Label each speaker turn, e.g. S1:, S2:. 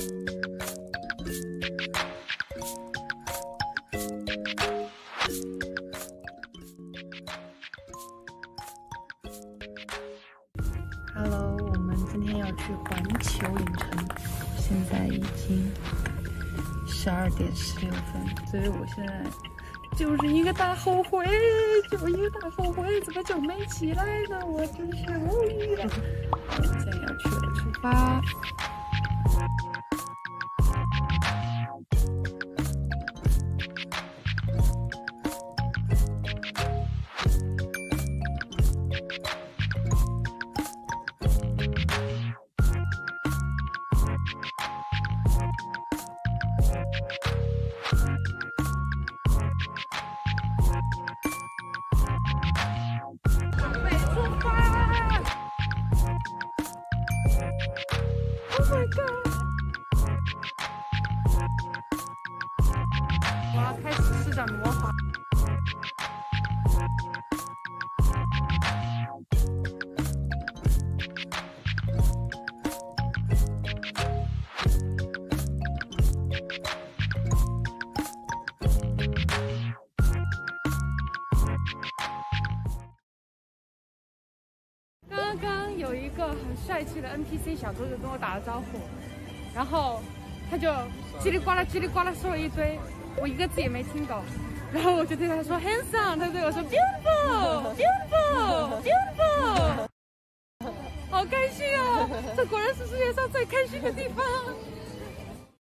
S1: Hello，我们今天要去环球影城，现在已经十二点十六分，所以我现在就是一个大后悔，就一个大后悔，怎么就没起来呢？我真是无语了。我们现在要去了，出发。我要开始施展魔法。有一个很帅气的 NPC 小哥哥跟我打了招呼，然后他就叽里呱啦叽里呱啦说了一堆，我一个字也没听懂。然后我就对他说 handsome，他对我说 beautiful beautiful beautiful，好开心啊！这果然是世界上最开心的地方。